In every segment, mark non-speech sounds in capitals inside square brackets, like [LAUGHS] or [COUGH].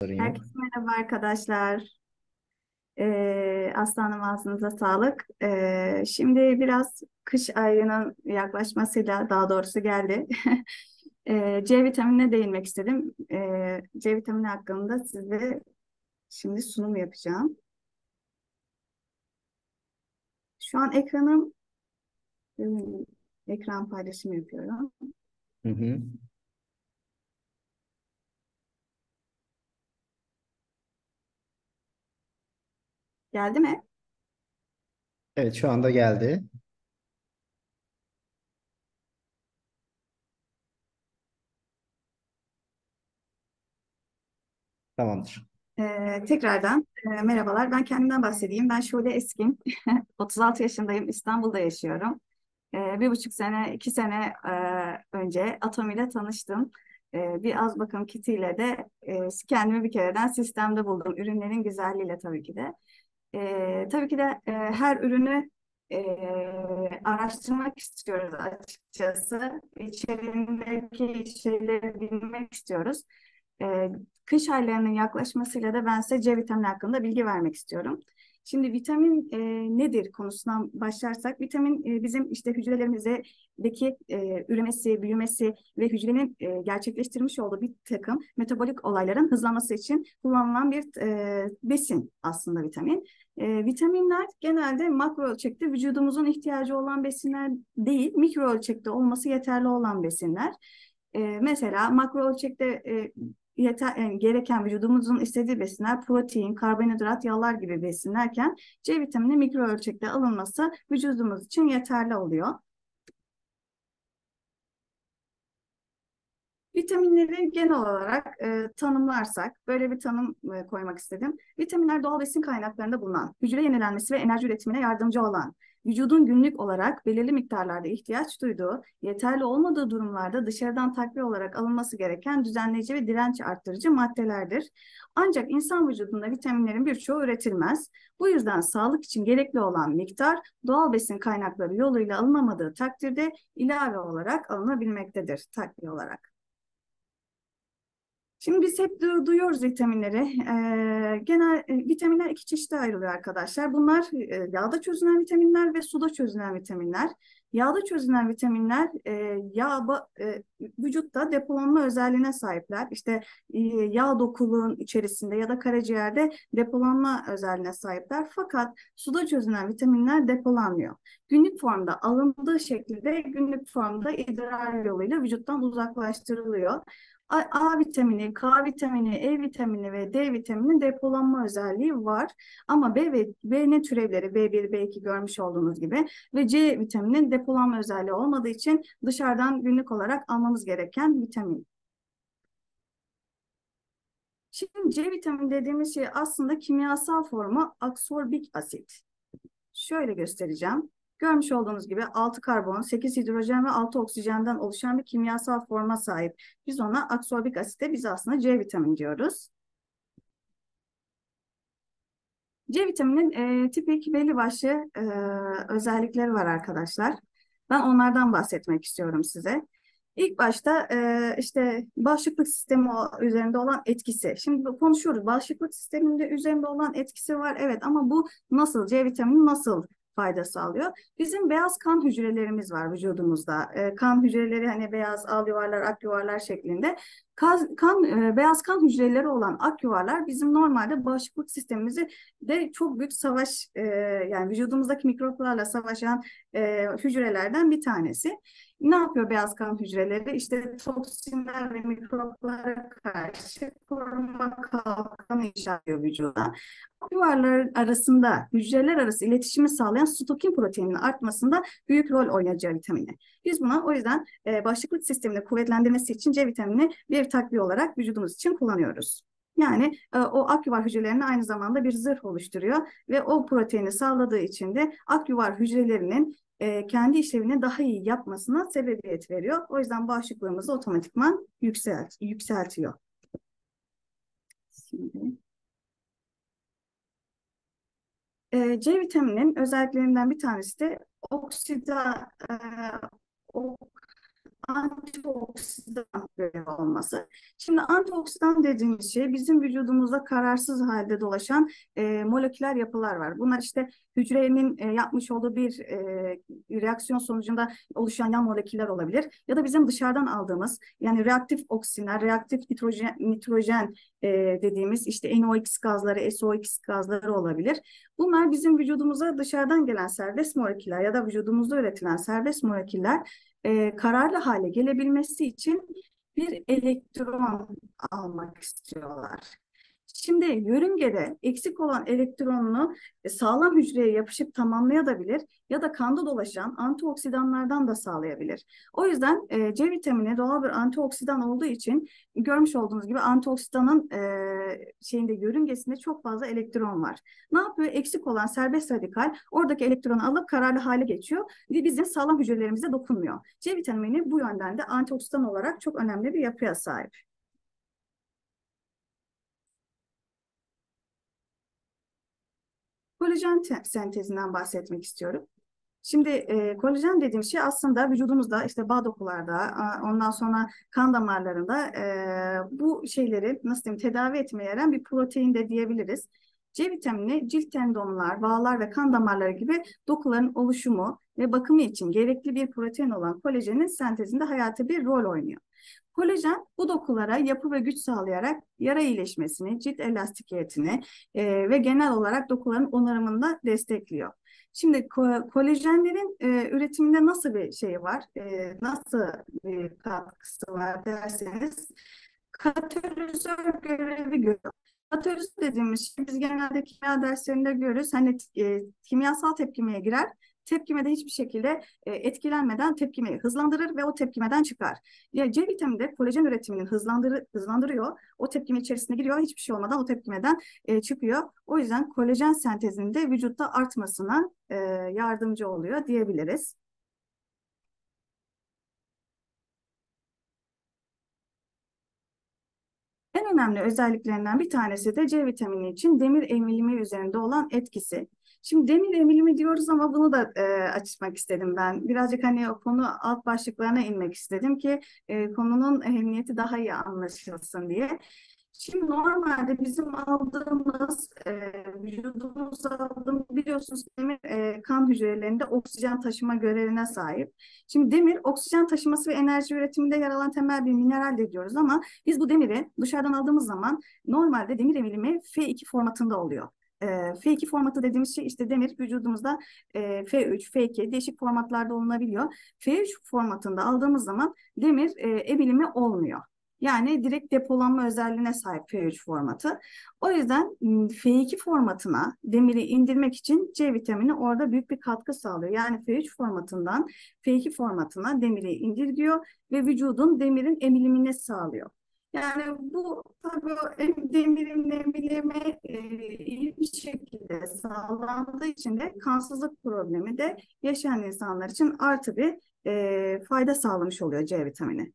Herkese merhaba arkadaşlar. Ee, aslanım ağzınıza sağlık. Ee, şimdi biraz kış ayının yaklaşmasıyla daha doğrusu geldi. [LAUGHS] Ee, C vitaminine değinmek istedim. Ee, C vitamini hakkında size şimdi sunum yapacağım. Şu an ekranım hmm, ekran paylaşımı yapıyorum. Hı hı. Geldi mi? Evet şu anda geldi. Tamamdır. Ee, tekrardan e, merhabalar. Ben kendimden bahsedeyim. Ben Şule Eskin. [LAUGHS] 36 yaşındayım. İstanbul'da yaşıyorum. Ee, bir buçuk sene, iki sene e, önce Atom ile tanıştım. Ee, bir az bakım kitiyle de e, kendimi bir kereden sistemde buldum. Ürünlerin güzelliğiyle tabii ki de. Ee, tabii ki de e, her ürünü e, araştırmak istiyoruz açıkçası. İçeriğindeki şeyleri bilmek istiyoruz. Ee, kış aylarının yaklaşmasıyla da ben size C vitamini hakkında bilgi vermek istiyorum. Şimdi vitamin e, nedir konusundan başlarsak, vitamin e, bizim işte hücrelerimizdeki e, üremesi, büyümesi ve hücrenin e, gerçekleştirmiş olduğu bir takım metabolik olayların hızlanması için kullanılan bir e, besin aslında vitamin. E, vitaminler genelde makro ölçekte vücudumuzun ihtiyacı olan besinler değil, mikro ölçekte olması yeterli olan besinler. E, mesela makro ölçekte e, yeter, yani gereken vücudumuzun istediği besinler protein, karbonhidrat, yağlar gibi besinlerken C vitamini mikro ölçekte alınması vücudumuz için yeterli oluyor. Vitaminleri genel olarak e, tanımlarsak, böyle bir tanım e, koymak istedim. Vitaminler doğal besin kaynaklarında bulunan, hücre yenilenmesi ve enerji üretimine yardımcı olan, vücudun günlük olarak belirli miktarlarda ihtiyaç duyduğu, yeterli olmadığı durumlarda dışarıdan takviye olarak alınması gereken düzenleyici ve direnç arttırıcı maddelerdir. Ancak insan vücudunda vitaminlerin birçoğu üretilmez. Bu yüzden sağlık için gerekli olan miktar doğal besin kaynakları yoluyla alınamadığı takdirde ilave olarak alınabilmektedir takviye olarak. Şimdi biz hep du duyuyoruz vitaminleri. Ee, genel e, vitaminler iki çeşite ayrılıyor arkadaşlar. Bunlar e, yağda çözünen vitaminler ve suda çözünen vitaminler. Yağda çözünen vitaminler e, yağ e, vücutta depolanma özelliğine sahipler. İşte e, yağ dokuluğun içerisinde ya da karaciğerde depolanma özelliğine sahipler. Fakat suda çözünen vitaminler depolanmıyor. Günlük formda alındığı şekilde günlük formda idrar yoluyla vücuttan uzaklaştırılıyor. A, vitamini, K vitamini, E vitamini ve D vitamini depolanma özelliği var. Ama B ve B ne türevleri B1, B2 görmüş olduğunuz gibi ve C vitaminin depolanma özelliği olmadığı için dışarıdan günlük olarak almamız gereken vitamin. Şimdi C vitamini dediğimiz şey aslında kimyasal formu aksorbik asit. Şöyle göstereceğim. Görmüş olduğunuz gibi 6 karbon, 8 hidrojen ve 6 oksijenden oluşan bir kimyasal forma sahip. Biz ona aksorbik asite biz aslında C vitamini diyoruz. C vitaminin e, tipik belli başlı e, özellikleri var arkadaşlar. Ben onlardan bahsetmek istiyorum size. İlk başta e, işte bağışıklık sistemi üzerinde olan etkisi. Şimdi konuşuyoruz. Bağışıklık sisteminde üzerinde olan etkisi var. Evet ama bu nasıl? C vitamini nasıl fayda sağlıyor. Bizim beyaz kan hücrelerimiz var vücudumuzda. E, kan hücreleri hani beyaz al yuvarlar, ak yuvarlar şeklinde. Kan, kan e, beyaz kan hücreleri olan ak yuvarlar bizim normalde bağışıklık sistemimizi de çok büyük savaş e, yani vücudumuzdaki mikroplarla savaşan e, hücrelerden bir tanesi. Ne yapıyor beyaz kan hücreleri? İşte toksinler ve mikroplara karşı koruma kalkanı inşa ediyor vücuda. Yuvarlar arasında hücreler arası iletişimi sağlayan stokin proteininin artmasında büyük rol C vitamini. Biz buna o yüzden e, bağışıklık sistemini kuvvetlendirmesi için C vitamini bir takviye olarak vücudumuz için kullanıyoruz. Yani e, o akyuvar hücrelerinin aynı zamanda bir zırh oluşturuyor ve o proteini sağladığı için de akyuvar hücrelerinin e, kendi işlevini daha iyi yapmasına sebebiyet veriyor. O yüzden bağışıklığımızı otomatikman yükselt, yükseltiyor. Şimdi. E, C vitamininin özelliklerinden bir tanesi de oksida, e, antioksidan olması. Şimdi antioksidan dediğimiz şey bizim vücudumuzda kararsız halde dolaşan e, moleküler yapılar var. Bunlar işte hücrenin e, yapmış olduğu bir e, reaksiyon sonucunda oluşan yan moleküller olabilir. Ya da bizim dışarıdan aldığımız yani reaktif oksinler, reaktif nitrojen, nitrojen e, dediğimiz işte NOx gazları, SOx gazları olabilir. Bunlar bizim vücudumuza dışarıdan gelen serbest moleküller ya da vücudumuzda üretilen serbest moleküller e, kararlı hale gelebilmesi için bir elektron almak istiyorlar. Şimdi yörüngede eksik olan elektronunu e, sağlam hücreye yapışıp tamamlayabilir ya da kanda dolaşan antioksidanlardan da sağlayabilir. O yüzden e, C vitamini doğal bir antioksidan olduğu için görmüş olduğunuz gibi antioksidanın e, şeyinde yörüngesinde çok fazla elektron var. Ne yapıyor? Eksik olan serbest radikal oradaki elektronu alıp kararlı hale geçiyor ve bizim sağlam hücrelerimize dokunmuyor. C vitamini bu yönden de antioksidan olarak çok önemli bir yapıya sahip. Kolajen sentezinden bahsetmek istiyorum. Şimdi e, kolajen dediğim şey aslında vücudumuzda işte bağ dokularda ondan sonra kan damarlarında e, bu şeyleri nasıl diyeyim tedavi etmeye yarayan bir protein de diyebiliriz. C vitamini cilt tendonlar, bağlar ve kan damarları gibi dokuların oluşumu ve bakımı için gerekli bir protein olan kolajenin sentezinde hayati bir rol oynuyor. Kolajen bu dokulara yapı ve güç sağlayarak yara iyileşmesini, cilt elastikiyetini e, ve genel olarak dokuların onarımında destekliyor. Şimdi ko kolajenlerin e, üretiminde nasıl bir şey var, e, nasıl bir katkısı var derseniz katalizör görevi görüyor. Katalizör dediğimiz şey biz genelde kimya derslerinde görürüz. Hani e, kimyasal tepkimeye girer tepkimede hiçbir şekilde e, etkilenmeden tepkimeyi hızlandırır ve o tepkimeden çıkar. Ya C vitamini de kolajen üretimini hızlandır, hızlandırıyor. O tepkime içerisine giriyor. Hiçbir şey olmadan o tepkimeden e, çıkıyor. O yüzden kolajen sentezinde vücutta artmasına e, yardımcı oluyor diyebiliriz. En önemli özelliklerinden bir tanesi de C vitamini için demir emilimi üzerinde olan etkisi. Şimdi demir emilimi diyoruz ama bunu da e, açmak istedim ben. Birazcık hani o konu alt başlıklarına inmek istedim ki e, konunun ehemmiyeti daha iyi anlaşılsın diye. Şimdi normalde bizim aldığımız, e, vücudumuzda aldığımız biliyorsunuz demir e, kan hücrelerinde oksijen taşıma görevine sahip. Şimdi demir oksijen taşıması ve enerji üretiminde yer alan temel bir mineral de diyoruz ama biz bu demiri dışarıdan aldığımız zaman normalde demir emilimi F2 formatında oluyor. E, F2 formatı dediğimiz şey işte demir vücudumuzda e, F3, F2 değişik formatlarda olunabiliyor. F3 formatında aldığımız zaman demir e, emilimi olmuyor. Yani direkt depolanma özelliğine sahip F3 formatı. O yüzden F2 formatına demiri indirmek için C vitamini orada büyük bir katkı sağlıyor. Yani F3 formatından F2 formatına demiri indirgiyor ve vücudun demirin emilimini sağlıyor. Yani bu tabii demirin emilimi e, iyi bir şekilde sağlandığı için de kansızlık problemi de yaşayan insanlar için artı bir e, fayda sağlamış oluyor C vitamini.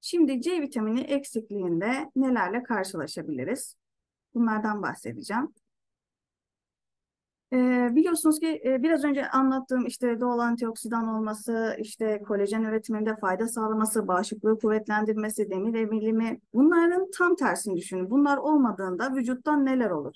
Şimdi C vitamini eksikliğinde nelerle karşılaşabiliriz? Bunlardan bahsedeceğim. Ee, biliyorsunuz ki e, biraz önce anlattığım işte doğal antioksidan olması, işte kolajen üretiminde fayda sağlaması, bağışıklığı kuvvetlendirmesi, demir emilimi bunların tam tersini düşünün. Bunlar olmadığında vücuttan neler olur?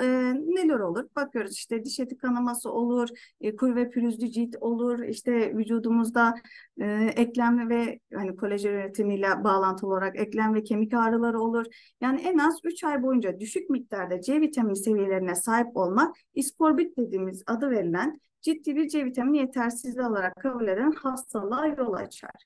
E, neler olur? Bakıyoruz işte diş eti kanaması olur, e, kuru ve pürüzlü cilt olur, işte vücudumuzda e, eklem ve hani kolajen üretimiyle bağlantılı olarak eklem ve kemik ağrıları olur. Yani en az 3 ay boyunca düşük miktarda C vitamini seviyelerine sahip olmak iskorbit dediğimiz adı verilen ciddi bir C vitamini yetersizliği olarak kabul eden hastalığa yol açar.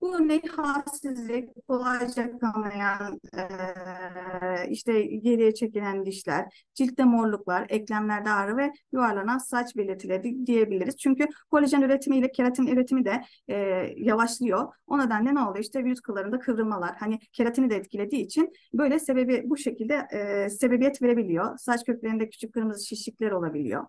Bu ne halsizlik, kolayca kanayan, e, işte geriye çekilen dişler, ciltte morluklar, eklemlerde ağrı ve yuvarlanan saç belirtileri diyebiliriz. Çünkü kolajen üretimi ile keratin üretimi de e, yavaşlıyor. O nedenle ne oluyor? İşte vücut kıllarında kıvrılmalar, hani keratini de etkilediği için böyle sebebi bu şekilde e, sebebiyet verebiliyor. Saç köklerinde küçük kırmızı şişlikler olabiliyor.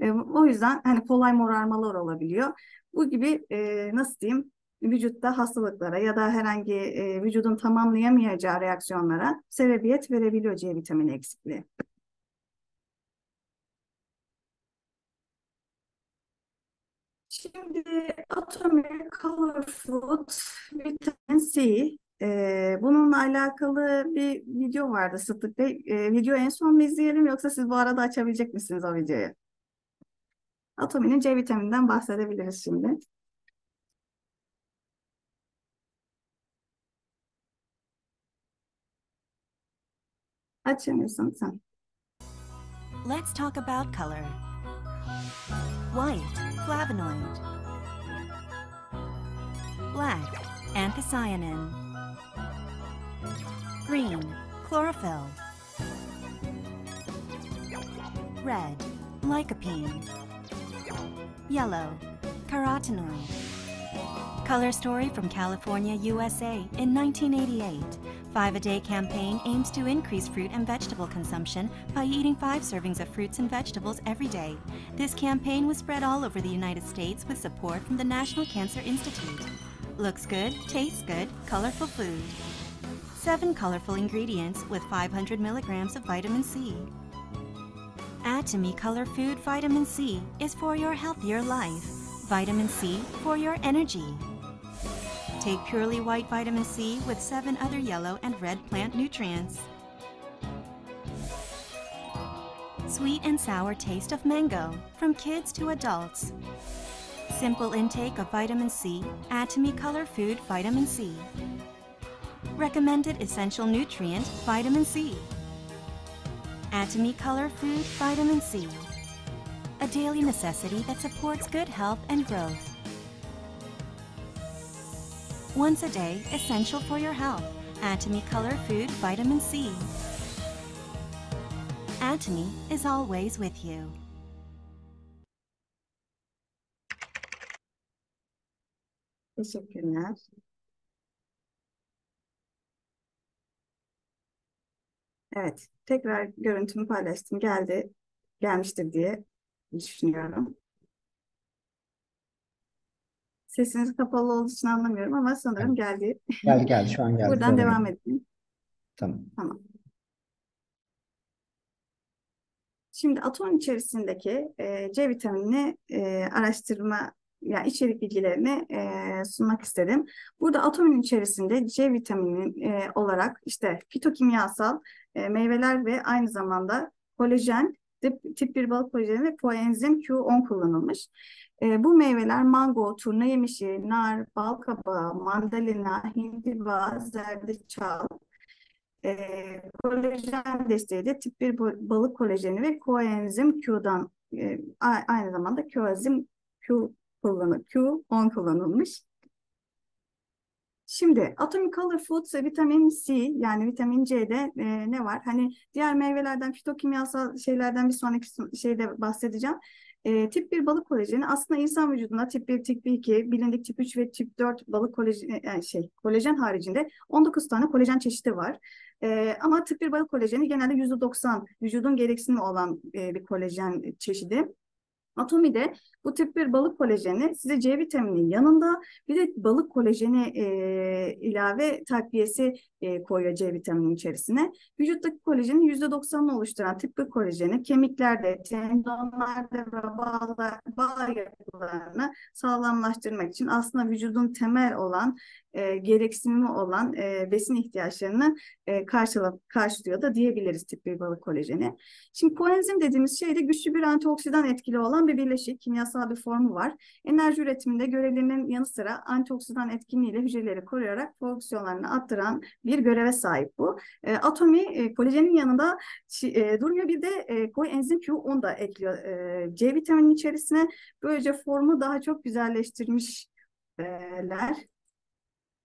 E, o yüzden hani kolay morarmalar olabiliyor. Bu gibi e, nasıl diyeyim vücutta hastalıklara ya da herhangi e, vücudun tamamlayamayacağı reaksiyonlara sebebiyet verebiliyor C vitamini eksikliği. Şimdi Atomic Color Food Vitamin C. Ee, bununla alakalı bir video vardı Sıddık Bey. Ee, videoyu en son mu izleyelim yoksa siz bu arada açabilecek misiniz o videoyu? Atominin C vitamininden bahsedebiliriz şimdi. Let's talk about color. White, flavonoid. Black, anthocyanin. Green, chlorophyll. Red, lycopene. Yellow, carotenoid. Color Story from California, USA in 1988. Five a Day campaign aims to increase fruit and vegetable consumption by eating five servings of fruits and vegetables every day. This campaign was spread all over the United States with support from the National Cancer Institute. Looks good, tastes good, colorful food. Seven colorful ingredients with 500 milligrams of vitamin C. Atomy Color Food Vitamin C is for your healthier life. Vitamin C for your energy. Take purely white vitamin C with seven other yellow and red plant nutrients. Sweet and sour taste of mango from kids to adults. Simple intake of vitamin C, Atomy Color Food Vitamin C. Recommended essential nutrient vitamin C. Atomy Color Food Vitamin C. A daily necessity that supports good health and growth. Once a day, essential for your health. Atomy Color Food Vitamin C. Atomy is always with you. Teşekkürler. Evet, tekrar görüntümü paylaştım. Geldi, gelmiştir diye düşünüyorum. Sesiniz kapalı olduğu için anlamıyorum ama sanırım geldi. Geldi geldi şu an geldi. Buradan Doğru. devam edelim. Tamam. Tamam. Şimdi atom içerisindeki e, C vitaminini e, araştırma yani içerik bilgilerini e, sunmak istedim. Burada atomun içerisinde C vitamini e, olarak işte fitokimyasal e, meyveler ve aynı zamanda kolajen, tip, tip 1 balık kolajeni ve koenzim Q10 kullanılmış. E, bu meyveler mango, turna yemişi, nar, bal kabağı, mandalina, hindiba, zerdeçal, e, kolajen desteği de tip 1 ba- balık kolajeni ve koenzim Q'dan e, aynı zamanda koenzim Q kullanı Q10 kullanılmış. Şimdi Atomic Color Foods vitamin C yani vitamin C'de e, ne var? Hani diğer meyvelerden fitokimyasal şeylerden bir sonraki şeyde bahsedeceğim. E, tip 1 balık kolajeni aslında insan vücudunda tip 1, tip 2, bilindik tip 3 ve tip 4 balık kolajeni yani şey kolajen haricinde 19 tane kolajen çeşidi var. E, ama tip 1 balık kolajeni genelde %90 vücudun gereksinimi olan e, bir kolajen çeşidi. Atomide bu tip bir balık kolajeni size C vitamini yanında bir de balık kolajeni e, ilave takviyesi e, koyuyor C vitamini içerisine. Vücuttaki kolajenin %90'ını oluşturan 1 kolajeni kemiklerde, tendonlarda ve bağlar, bağ yapılarını sağlamlaştırmak için aslında vücudun temel olan e, gereksinimi olan e, besin ihtiyaçlarını e, karşıla, karşılıyor da diyebiliriz tip 1 balık kolajeni. Şimdi koenzim dediğimiz şey de güçlü bir antioksidan etkili olan bir birleşik, kimyasal bir formu var. Enerji üretiminde görevlerinin yanı sıra antioksidan etkinliğiyle hücreleri koruyarak fonksiyonlarını arttıran bir göreve sahip bu. E, atomi e, kolajenin yanında e, duruyor bir de e, koenzim Q10 da ekliyor e, C vitaminin içerisine. Böylece formu daha çok güzelleştirmişler.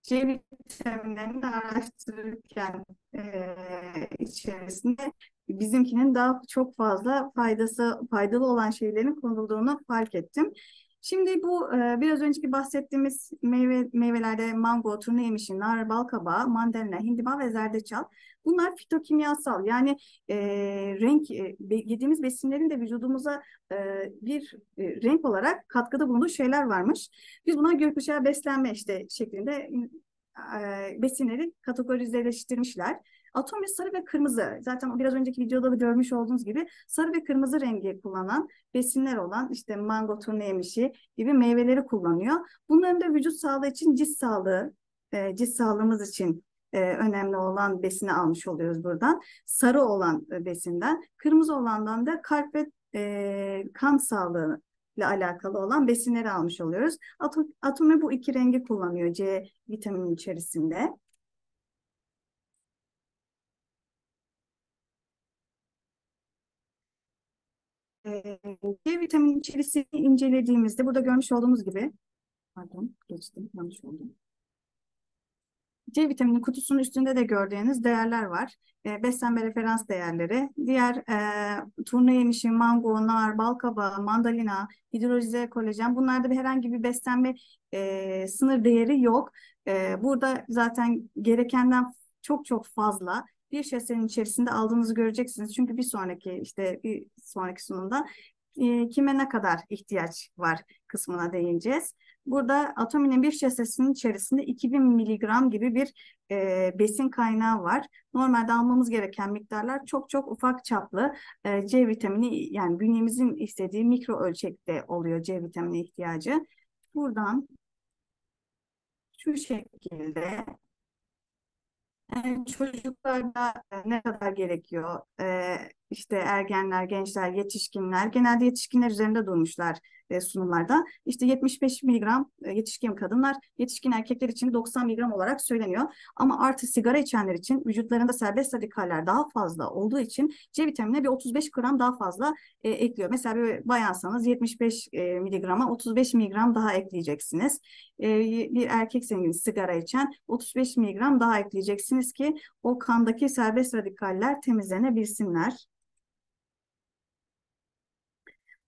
C vitaminlerini de araştırırken e, içerisinde bizimkinin daha çok fazla faydası faydalı olan şeylerin konulduğunu fark ettim. Şimdi bu e, biraz önceki bahsettiğimiz meyve meyvelerde mango, turna yemişi, nar, bal kabağı, mandalina, hindiba ve zerdeçal. Bunlar fitokimyasal yani e, renk e, yediğimiz besinlerin de vücudumuza e, bir e, renk olarak katkıda bulunduğu şeyler varmış. Biz buna gökkuşağı beslenme işte şeklinde e, besinleri kategorizeleştirmişler. Atomi sarı ve kırmızı. Zaten biraz önceki videoda da görmüş olduğunuz gibi sarı ve kırmızı rengi kullanan besinler olan işte mango, turna yemişi gibi meyveleri kullanıyor. Bunların da vücut sağlığı için cilt sağlığı, e, cilt sağlığımız için e, önemli olan besini almış oluyoruz buradan. Sarı olan e, besinden, kırmızı olandan da kalp ve e, kan sağlığı ile alakalı olan besinleri almış oluyoruz. Atom, atomi bu iki rengi kullanıyor C vitaminin içerisinde. C vitaminin içerisini incelediğimizde burada görmüş olduğumuz gibi pardon geçtim yanlış oldu. C vitamini kutusunun üstünde de gördüğünüz değerler var. E, beslenme referans değerleri. Diğer e, turna yemişi, mango, nar, bal kabağı, mandalina, hidrolize kolajen bunlarda bir herhangi bir beslenme e, sınır değeri yok. E, burada zaten gerekenden çok çok fazla bir şişenin içerisinde aldığınızı göreceksiniz. Çünkü bir sonraki işte bir sonraki sunumda e, kime ne kadar ihtiyaç var kısmına değineceğiz. Burada atominin bir şişesinin içerisinde 2000 miligram gibi bir e, besin kaynağı var. Normalde almamız gereken miktarlar çok çok ufak çaplı e, C vitamini yani bünyemizin istediği mikro ölçekte oluyor C vitamini ihtiyacı. Buradan şu şekilde yani çocuklarda e, ne kadar gerekiyor? Ee, işte ergenler, gençler, yetişkinler, genelde yetişkinler üzerinde durmuşlar e, sunumlarda. İşte 75 miligram e, yetişkin kadınlar, yetişkin erkekler için 90 miligram olarak söyleniyor. Ama artı sigara içenler için vücutlarında serbest radikaller daha fazla olduğu için C vitamini bir 35 gram daha fazla e, ekliyor. Mesela bir bayansanız 75 e, miligrama 35 miligram daha ekleyeceksiniz. E, bir erkekseniz sigara içen 35 miligram daha ekleyeceksiniz ki o kandaki serbest radikaller temizlenebilsinler.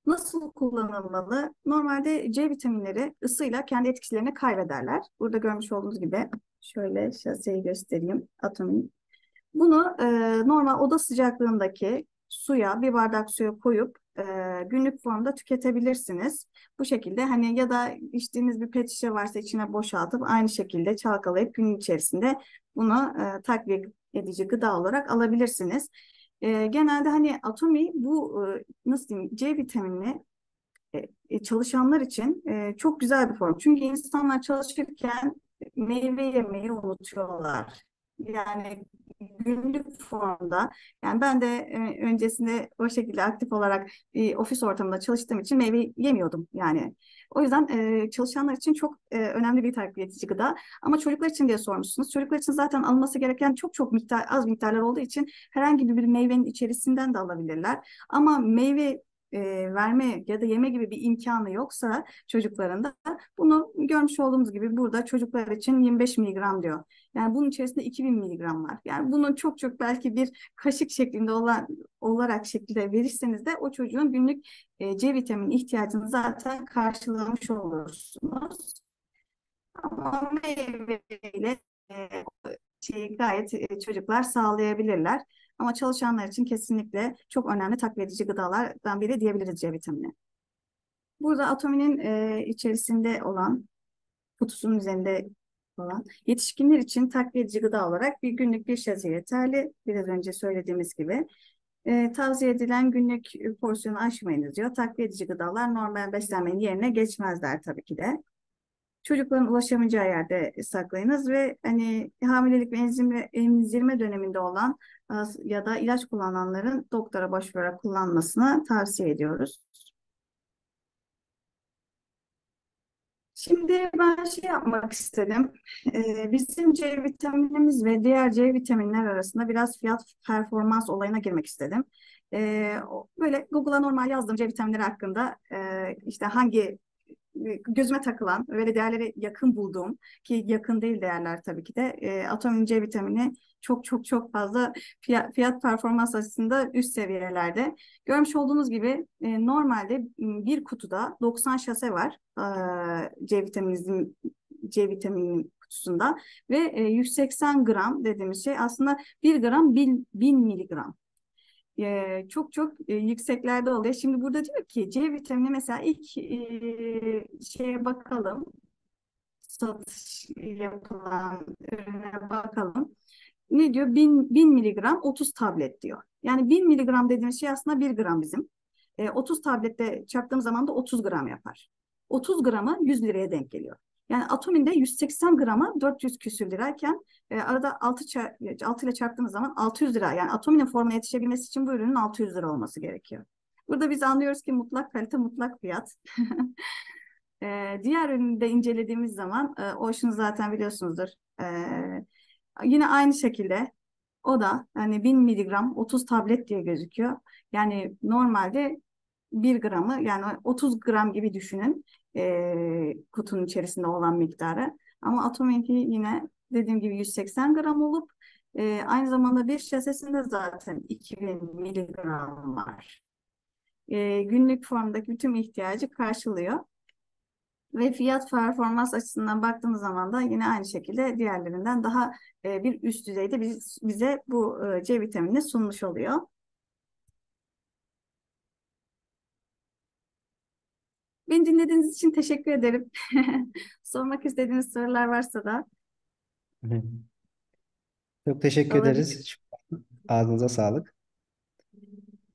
Nasıl kullanılmalı? Normalde C vitaminleri ısıyla kendi etkilerini kaybederler. Burada görmüş olduğunuz gibi şöyle şaseyi göstereyim atomin. Bunu e, normal oda sıcaklığındaki suya bir bardak suya koyup e, günlük formda tüketebilirsiniz. Bu şekilde hani ya da içtiğiniz bir pet şişe varsa içine boşaltıp aynı şekilde çalkalayıp gün içerisinde bunu e, takviye edici gıda olarak alabilirsiniz. E, genelde hani atomi bu e, nasıl diyeyim C vitamini e, çalışanlar için e, çok güzel bir form. Çünkü insanlar çalışırken meyve yemeyi unutuyorlar. Yani günlük formda yani ben de e, öncesinde o şekilde aktif olarak e, ofis ortamında çalıştığım için meyve yemiyordum yani. O yüzden e, çalışanlar için çok e, önemli bir takviye edici gıda. Ama çocuklar için diye sormuşsunuz. Çocuklar için zaten alınması gereken çok çok miktar az miktarlar olduğu için herhangi bir meyvenin içerisinden de alabilirler. Ama meyve e, verme ya da yeme gibi bir imkanı yoksa çocukların da bunu görmüş olduğumuz gibi burada çocuklar için 25 miligram diyor. Yani bunun içerisinde 2000 miligram var. Yani bunu çok çok belki bir kaşık şeklinde olan olarak şekilde verirseniz de o çocuğun günlük e, C vitamini ihtiyacını zaten karşılamış olursunuz. Ama meyveyle e, şeyi gayet e, çocuklar sağlayabilirler. Ama çalışanlar için kesinlikle çok önemli takviye edici gıdalardan biri diyebiliriz C vitamini. Burada atominin e, içerisinde olan kutusunun üzerinde olan yetişkinler için takviye edici gıda olarak bir günlük bir şişe yeterli. Biraz önce söylediğimiz gibi. E, tavsiye edilen günlük porsiyonu aşmayınız diyor. Takviye edici gıdalar normal beslenmenin yerine geçmezler tabii ki de. Çocukların ulaşamayacağı yerde saklayınız ve hani hamilelik ve emzirme, emzirme döneminde olan ya da ilaç kullananların doktora başvurarak kullanmasını tavsiye ediyoruz. Şimdi ben şey yapmak istedim. Ee, bizim C vitaminimiz ve diğer C vitaminler arasında biraz fiyat performans olayına girmek istedim. Ee, böyle Google'a normal yazdım C vitaminleri hakkında e, işte hangi gözüme takılan böyle değerlere yakın bulduğum ki yakın değil değerler tabii ki de e, atomin C vitamini çok çok çok fazla fiyat, fiyat performans açısında üst seviyelerde. Görmüş olduğunuz gibi e, normalde bir kutuda 90 şase var e, C vitamininin C vitamini kutusunda ve e, 180 gram dediğimiz şey aslında 1 gram 1000, 1000 miligram e, çok çok e, yükseklerde oluyor. Şimdi burada diyor ki C vitamini mesela ilk e, şeye bakalım. Satış yapılan ürüne bakalım. ne diyor? 1000, 1000 miligram 30 tablet diyor. Yani 1000 miligram dediğimiz şey aslında 1 gram bizim. E, 30 tablette çarptığım zaman da 30 gram yapar. 30 gramı 100 liraya denk geliyor. Yani atominde 180 grama 400 küsür lirayken e, arada 6, 6 ile çarptığımız zaman 600 lira. Yani atominin formuna yetişebilmesi için bu ürünün 600 lira olması gerekiyor. Burada biz anlıyoruz ki mutlak kalite mutlak fiyat. [LAUGHS] E, diğer ürünü de incelediğimiz zaman e, Ocean zaten biliyorsunuzdur. E, yine aynı şekilde o da hani 1000 miligram 30 tablet diye gözüküyor. Yani normalde 1 gramı yani 30 gram gibi düşünün e, kutunun içerisinde olan miktarı. Ama Atomin'inki yine dediğim gibi 180 gram olup e, aynı zamanda bir şişesinde zaten 2000 miligram var. E, günlük formdaki bütün ihtiyacı karşılıyor. Ve fiyat performans açısından baktığımız zaman da yine aynı şekilde diğerlerinden daha e, bir üst düzeyde biz, bize bu e, C vitaminini sunmuş oluyor. Beni dinlediğiniz için teşekkür ederim. [LAUGHS] Sormak istediğiniz sorular varsa da. Çok teşekkür Olabilir. ederiz. Ağzınıza sağlık.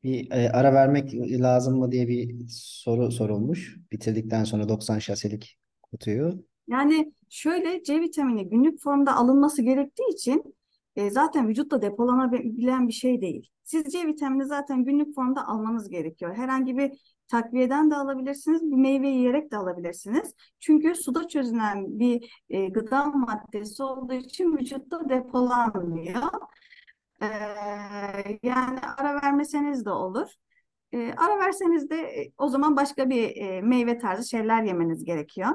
Bir e, ara vermek lazım mı diye bir soru sorulmuş. Bitirdikten sonra 90 şaselik kutuyu. Yani şöyle C vitamini günlük formda alınması gerektiği için e, zaten vücutta depolanabilen bir şey değil. Siz C vitamini zaten günlük formda almanız gerekiyor. Herhangi bir takviyeden de alabilirsiniz, bir meyve yiyerek de alabilirsiniz. Çünkü suda çözünen bir e, gıda maddesi olduğu için vücutta depolanmıyor. E, yani ara vermeseniz de olur. E, ara verseniz de e, o zaman başka bir e, meyve tarzı şeyler yemeniz gerekiyor.